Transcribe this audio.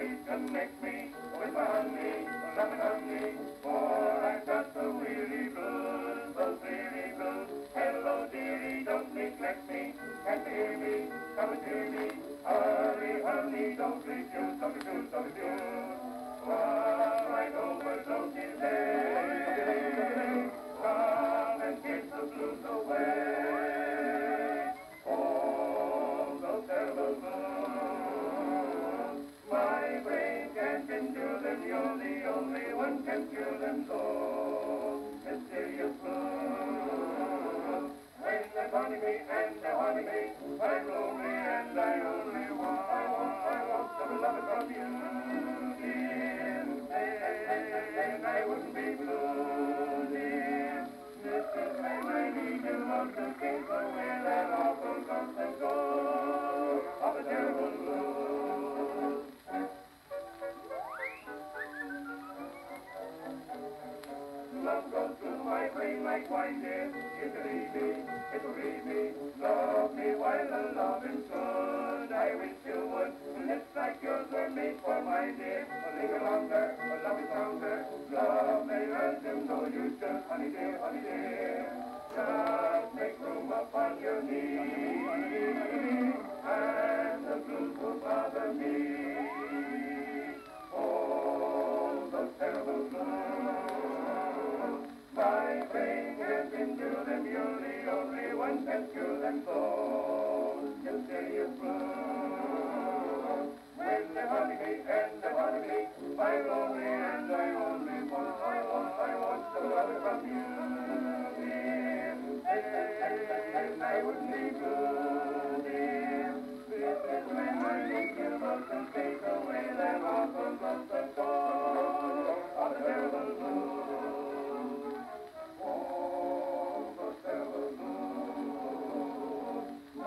please connect me with honey, honey, I've got the blues, blues. Hello, dearie, don't neglect me, hear me, come and hear me. Hurry, honey, don't refuse, don't refuse, don't refuse. While I overdose delay, endure you're the only one can cure them, those mysterious blues. When they're haunting me and they're haunting me, I'm lonely and I only want, I want, I want some love from you. Dear, then I wouldn't be blue, Love goes through my brain like wine, you leave me, you leave me, love me while the loving's good. I wish you would. Lips like yours were made for my dear. Linger longer, love is longer. Love may hurt him, though you should. Honey dear, honey dear. Just make room upon your knee, and the blues will bother me. Oh, those terrible blues. My brain can't them, you're the only one can cure them. Those mysterious blues. When they're haunting me and they're haunting I'm lonely and I only want, I want, I want some love from you. And I wouldn't be blue,